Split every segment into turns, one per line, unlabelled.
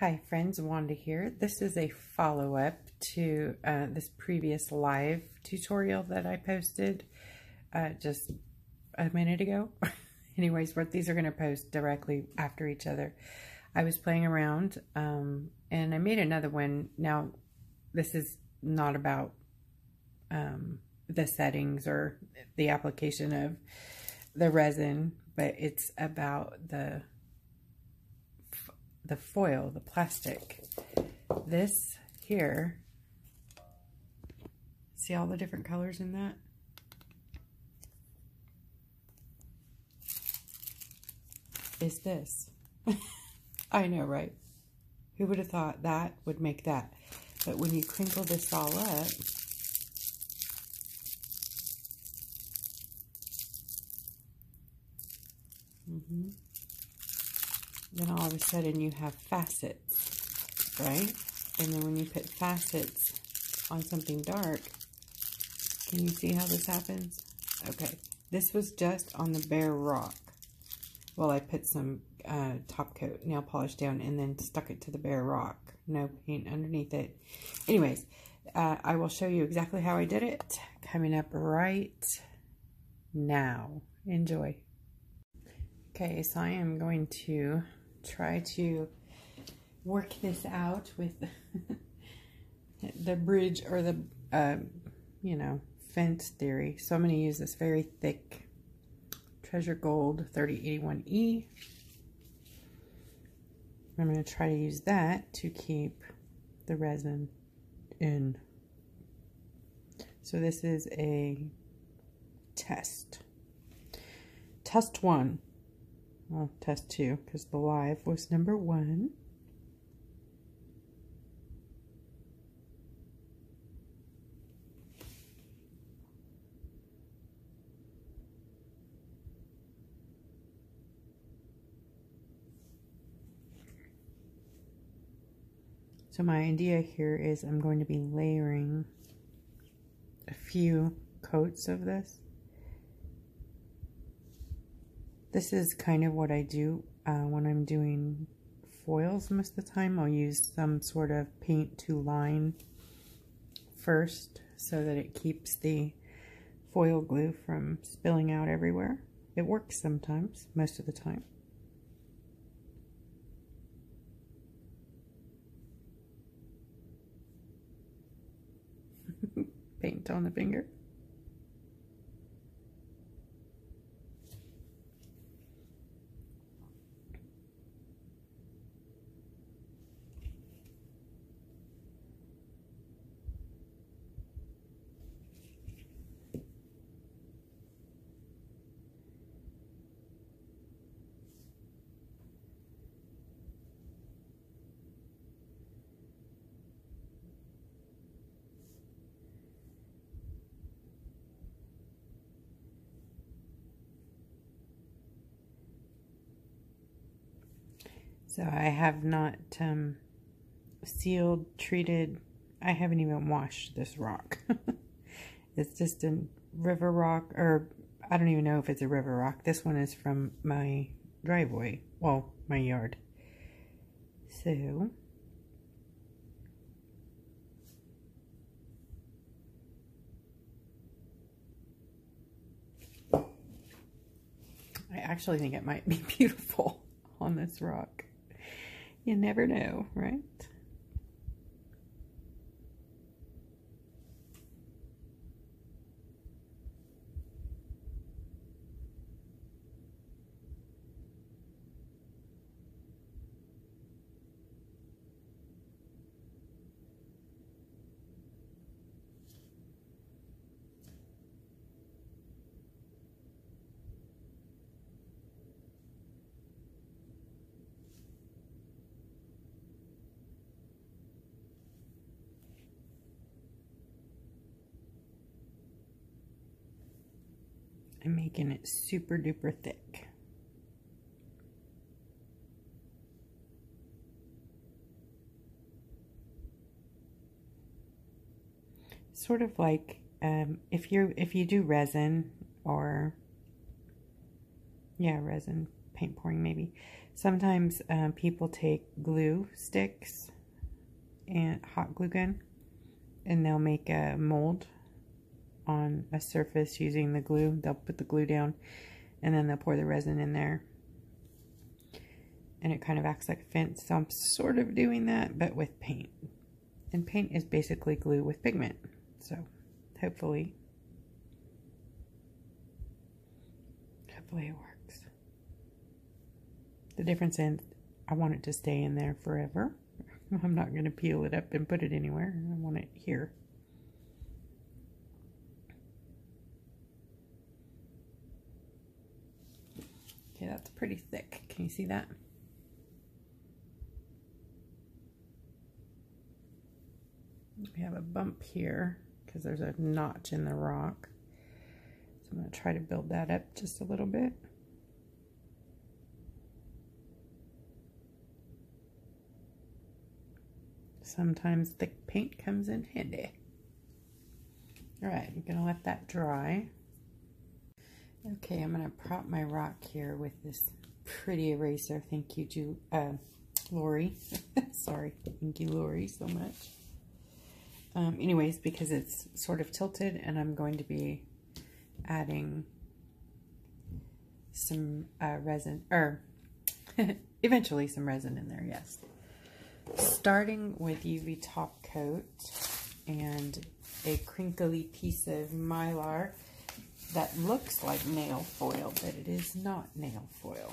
Hi friends, Wanda here. This is a follow-up to uh, this previous live tutorial that I posted uh, just a minute ago. Anyways, what these are going to post directly after each other. I was playing around um, and I made another one. Now, this is not about um, the settings or the application of the resin, but it's about the the foil, the plastic. This here, see all the different colors in that? Is this. I know, right? Who would have thought that would make that? But when you crinkle this all up, mm-hmm then all of a sudden you have facets, right? And then when you put facets on something dark, can you see how this happens? Okay, this was just on the bare rock. Well, I put some uh, top coat nail polish down and then stuck it to the bare rock. No paint underneath it. Anyways, uh, I will show you exactly how I did it coming up right now. Enjoy. Okay, so I am going to try to work this out with the bridge or the, uh, you know, fence theory. So I'm going to use this very thick Treasure Gold 3081E. I'm going to try to use that to keep the resin in. So this is a test. Test one. Well, test two, because the live was number one. So my idea here is I'm going to be layering a few coats of this this is kind of what I do uh, when I'm doing foils most of the time. I'll use some sort of paint to line first so that it keeps the foil glue from spilling out everywhere. It works sometimes, most of the time. paint on the finger. So I have not um, sealed, treated, I haven't even washed this rock. it's just a river rock, or I don't even know if it's a river rock. This one is from my driveway, well, my yard. So, I actually think it might be beautiful on this rock. You never know, right? I'm making it super duper thick. Sort of like um, if you if you do resin or yeah resin paint pouring maybe Sometimes um, people take glue sticks and hot glue gun and they'll make a mold on a surface using the glue. They'll put the glue down and then they'll pour the resin in there and it kind of acts like a fence. So I'm sort of doing that, but with paint. And paint is basically glue with pigment. So hopefully, hopefully it works. The difference is I want it to stay in there forever. I'm not going to peel it up and put it anywhere. I want it here. That's pretty thick. Can you see that? We have a bump here because there's a notch in the rock. So I'm going to try to build that up just a little bit. Sometimes thick paint comes in handy. All right, I'm going to let that dry. Okay, I'm going to prop my rock here with this pretty eraser. Thank you, Ju uh, Lori. Sorry, thank you, Lori, so much. Um, anyways, because it's sort of tilted and I'm going to be adding some uh, resin, or eventually some resin in there, yes. Starting with UV top coat and a crinkly piece of mylar that looks like nail foil, but it is not nail foil.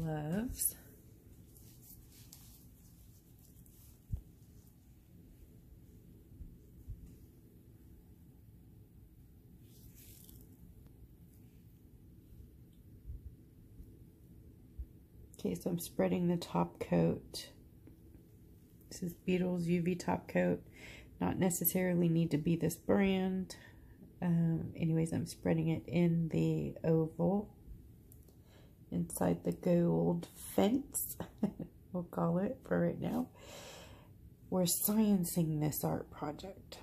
gloves. Okay, so I'm spreading the top coat. This is Beetles UV top coat. Not necessarily need to be this brand. Um, anyways, I'm spreading it in the oval inside the gold fence, we'll call it for right now. We're sciencing this art project.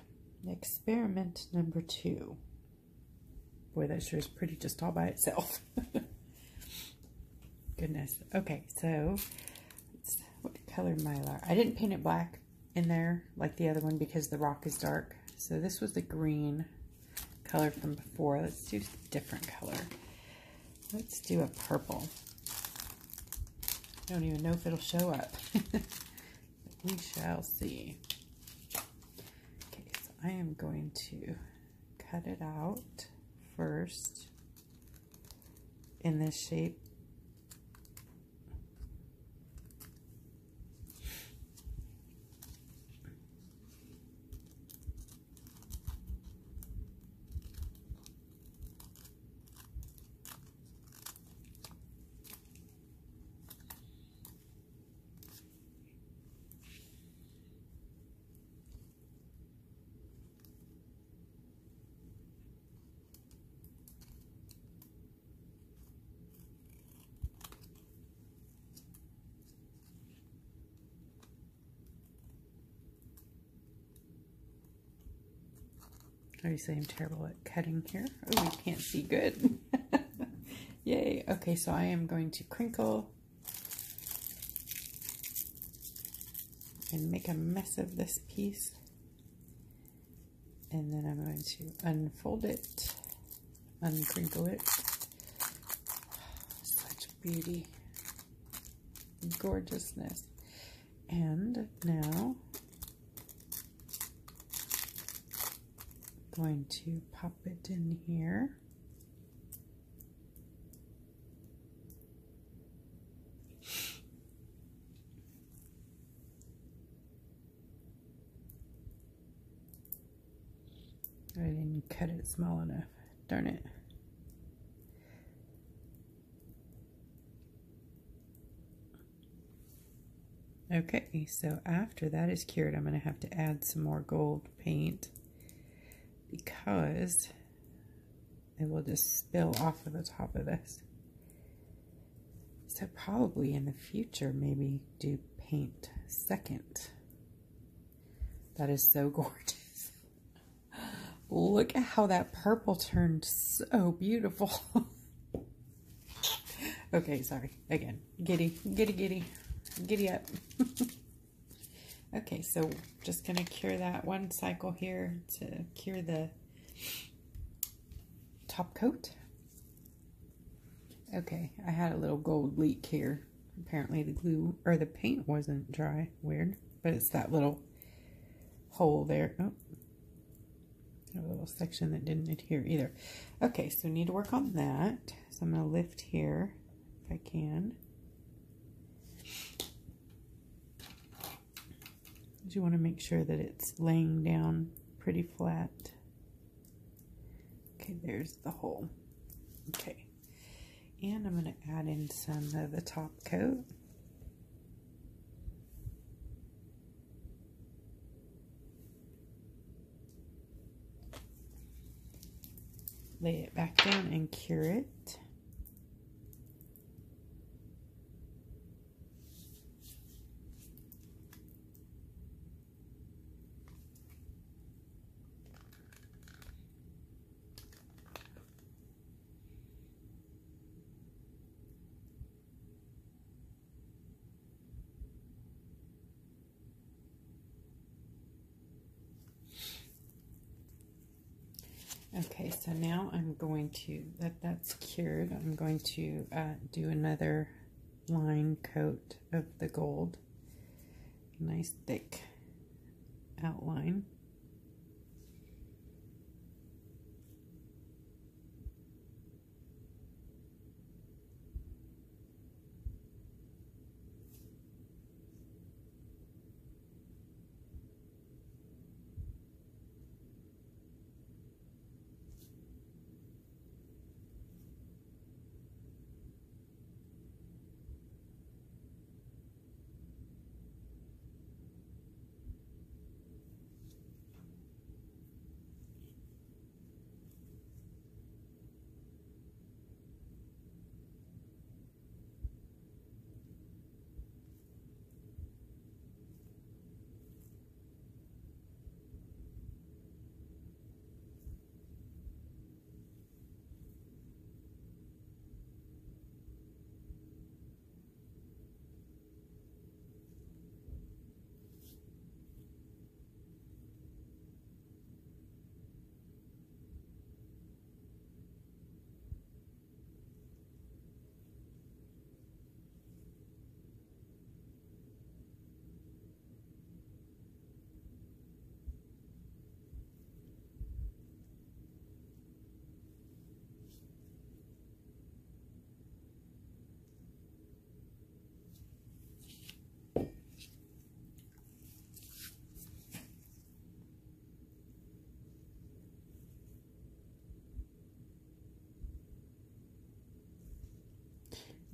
Experiment number two. Boy, that sure is pretty just all by itself. Goodness. Okay, so what color mylar? I didn't paint it black in there like the other one because the rock is dark. So this was the green color from before. Let's do a different color. Let's do a purple. I don't even know if it'll show up. we shall see. Okay, so I am going to cut it out first in this shape Obviously, I'm terrible at cutting here. Oh, we can't see good. Yay. Okay, so I am going to crinkle and make a mess of this piece. And then I'm going to unfold it, uncrinkle it. Such beauty, gorgeousness. And now going to pop it in here. I didn't cut it small enough. Darn it. Okay, so after that is cured, I'm going to have to add some more gold paint because it will just spill off of the top of this. So probably in the future, maybe do paint second. That is so gorgeous. Look at how that purple turned so beautiful. okay, sorry. Again, giddy, giddy, giddy, giddy up. okay, so just going to cure that one cycle here to cure the top coat. Okay, I had a little gold leak here. Apparently the glue, or the paint wasn't dry. Weird. But it's that little hole there. Oh, a little section that didn't adhere either. Okay, so need to work on that. So I'm going to lift here if I can. You want to make sure that it's laying down pretty flat. Okay, there's the hole. Okay. And I'm going to add in some of the top coat. Lay it back down and cure it. Okay, so now I'm going to, that that's cured, I'm going to uh, do another line coat of the gold. Nice thick outline.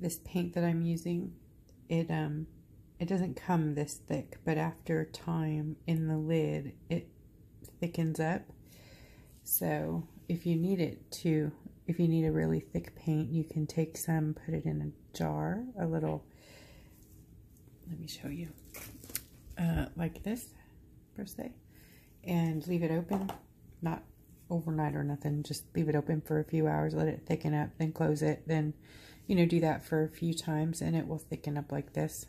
This paint that I'm using, it um it doesn't come this thick, but after time in the lid, it thickens up. So if you need it to, if you need a really thick paint, you can take some, put it in a jar, a little, let me show you, uh, like this, per se, and leave it open, not overnight or nothing, just leave it open for a few hours, let it thicken up, then close it, then you know, do that for a few times and it will thicken up like this.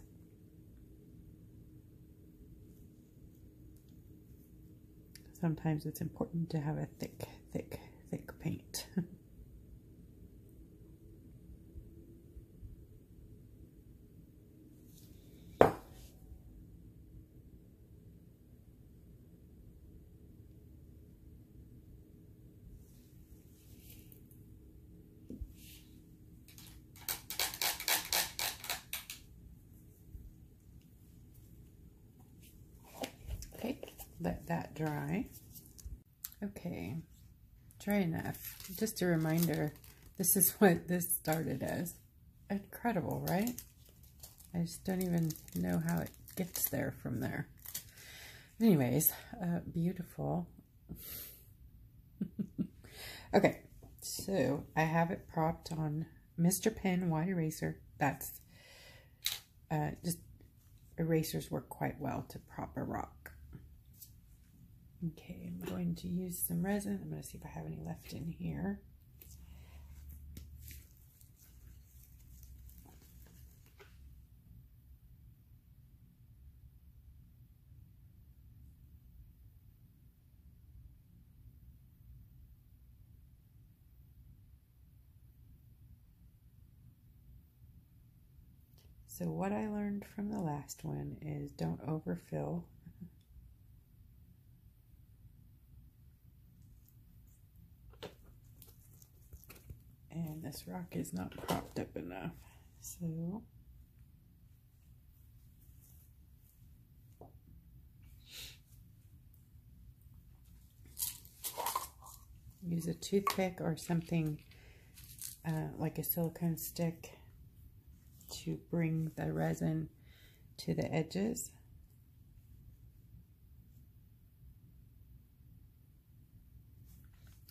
Sometimes it's important to have a thick, thick, thick paint. let that dry. Okay, dry enough. Just a reminder, this is what this started as. Incredible, right? I just don't even know how it gets there from there. Anyways, uh, beautiful. okay, so I have it propped on Mr. Pen White Eraser. That's uh, just erasers work quite well to prop a rock Okay, I'm going to use some resin. I'm going to see if I have any left in here. So what I learned from the last one is don't overfill. And this rock is not propped up enough. So use a toothpick or something uh, like a silicone stick to bring the resin to the edges.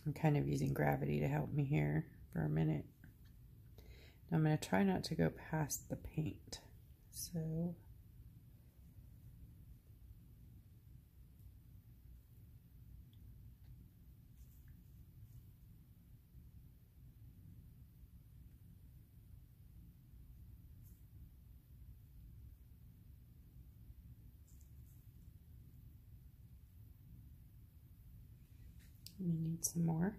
I'm kind of using gravity to help me here for a minute. I'm going to try not to go past the paint. So We need some more.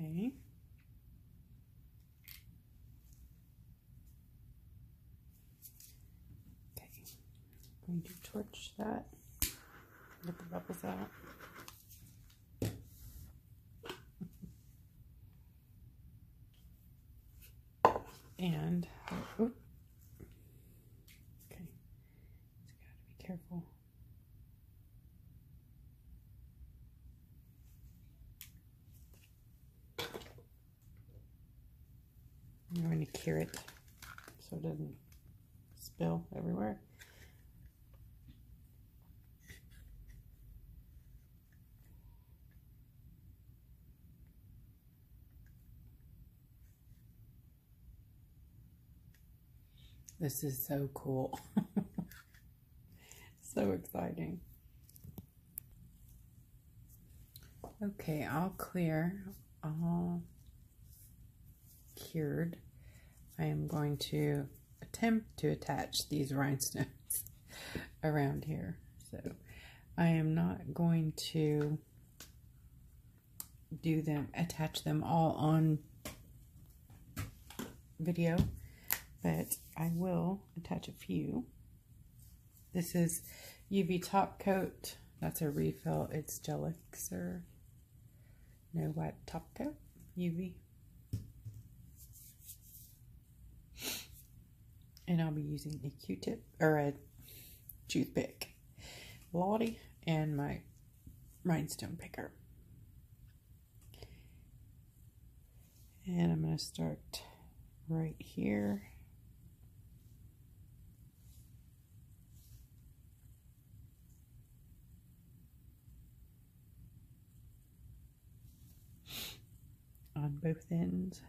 Okay. Okay. I'm going to torch that. Get the bubbles out. And, oh, okay, it's got to be careful. I'm going to cure it so it doesn't spill everywhere. This is so cool. so exciting. Okay, all clear. All cured. I am going to attempt to attach these rhinestones around here. So I am not going to do them, attach them all on video, but I will attach a few. This is UV top coat. That's a refill. It's Gelixir. No white top coat. UV. And I'll be using a Q-tip or a toothpick. Lottie and my rhinestone picker. And I'm going to start right here. on both ends.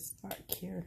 Spark here.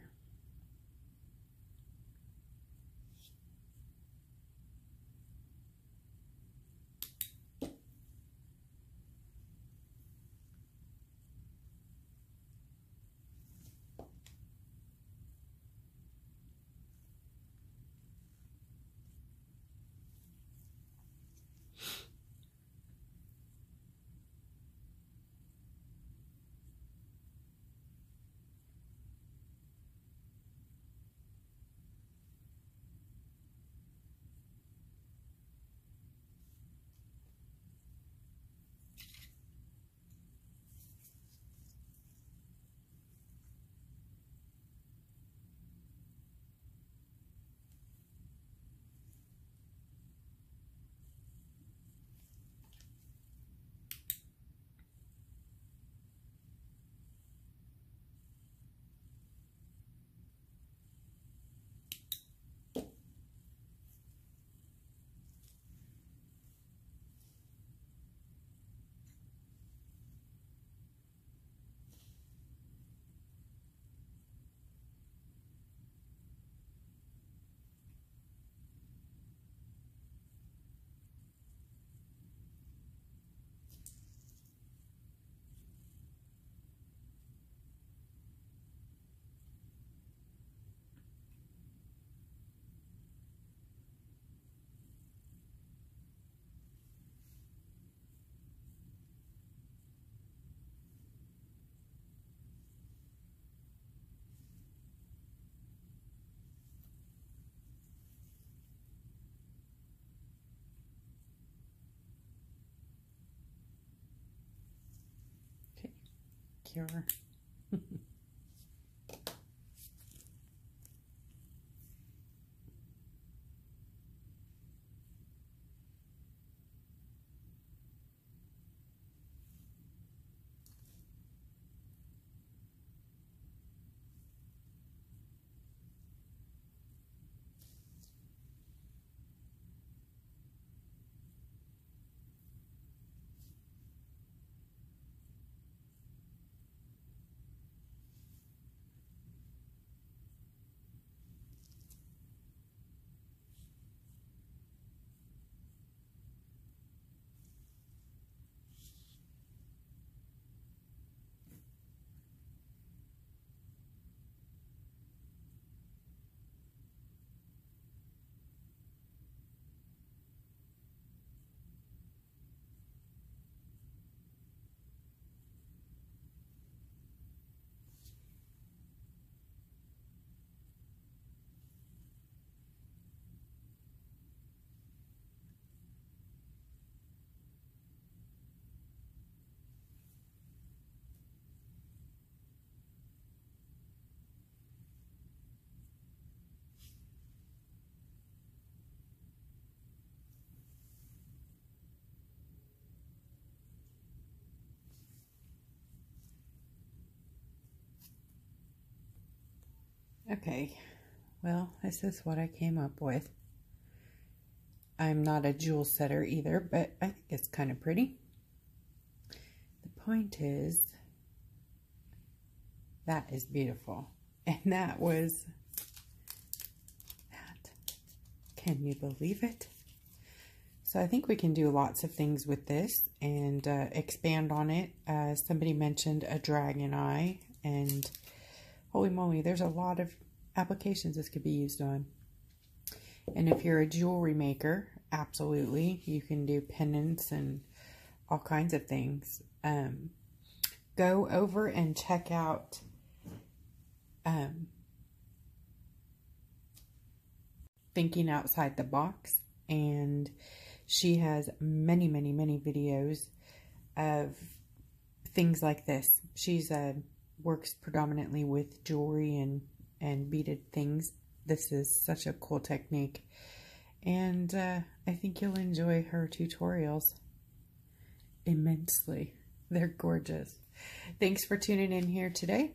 Cure. Okay, well, this is what I came up with. I'm not a jewel setter either, but I think it's kind of pretty. The point is, that is beautiful. And that was that. Can you believe it? So I think we can do lots of things with this and uh, expand on it. Uh, somebody mentioned a dragon eye and holy moly, there's a lot of applications this could be used on. And if you're a jewelry maker, absolutely, you can do pendants and all kinds of things. Um, go over and check out um, Thinking Outside the Box. And she has many, many, many videos of things like this. She's a uh, works predominantly with jewelry and, and beaded things. This is such a cool technique. And uh, I think you'll enjoy her tutorials immensely. They're gorgeous. Thanks for tuning in here today.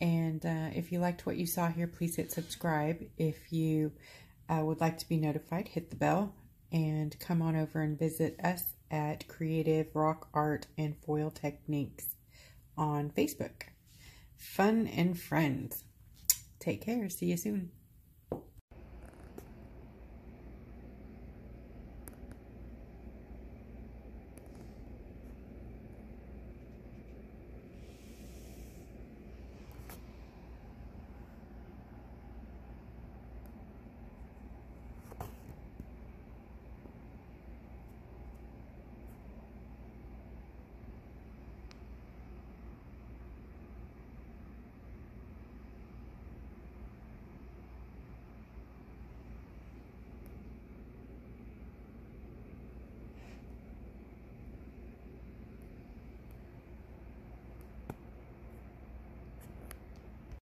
And uh, if you liked what you saw here, please hit subscribe. If you uh, would like to be notified, hit the bell and come on over and visit us at Creative Rock Art and Foil Techniques on Facebook. fun and friends. Take care. See you soon.